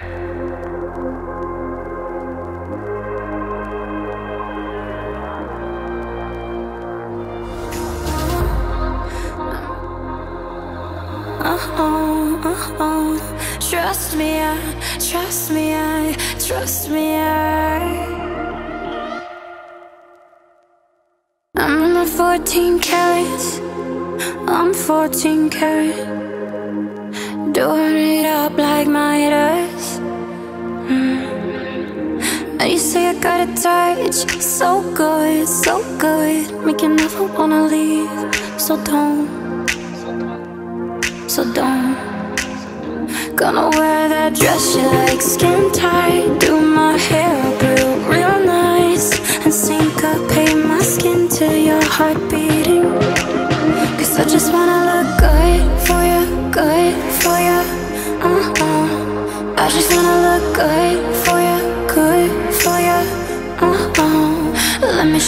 Uh-oh, uh-oh. Trust me, I, trust me, I, trust me, I. I'm in my 14 carats. I'm 14 karat. Doing it up like my Mm. You say I got a touch, so good, so good. Make you never wanna leave, so don't so don't. Gonna wear that dress you like. Skin tight Do my hair up real, real nice. And syncopate my skin to your heart beating. Cause I just wanna look good for you, good for you. Uh-uh. I just wanna look good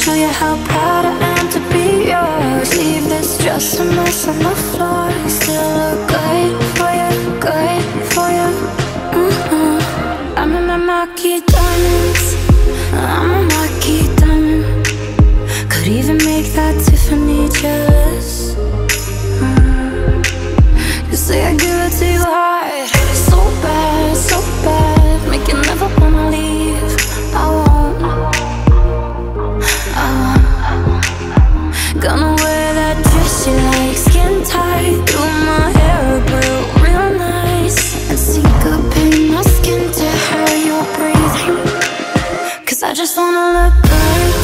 show you how proud I am to be yours. Leave this dress a mess on the floor. Still breathing. Cause I just wanna look good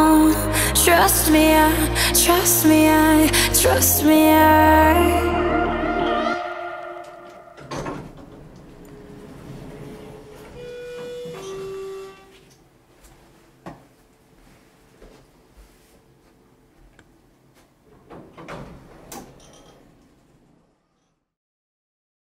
own Trust me, I, trust me, I, trust me, I.